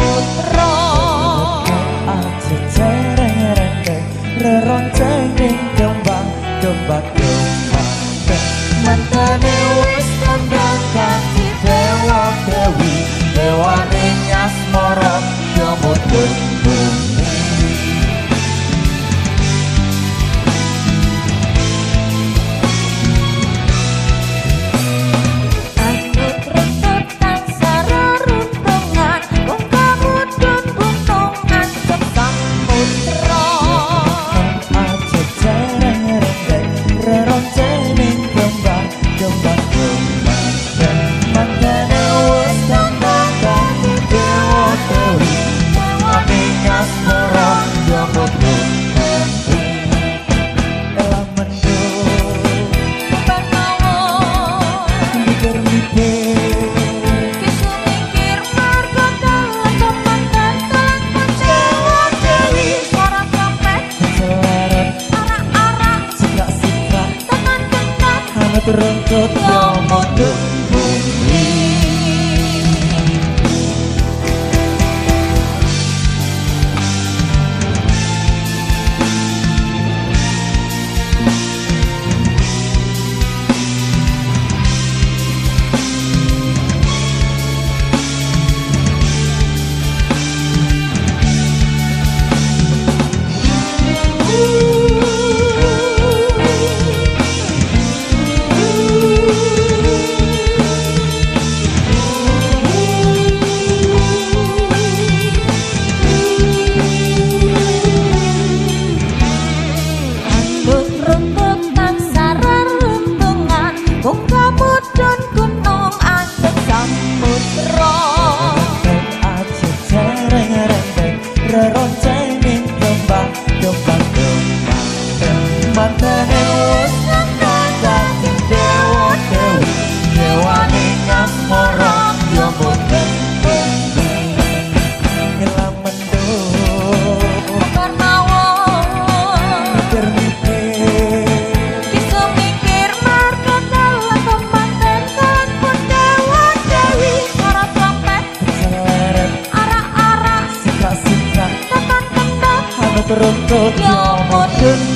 putra. Aja cereng rendeng reronceng ning domba domba domba. Mantane wis tambah kaki dewa dewi dewa ning kerengket nyawa Rondo di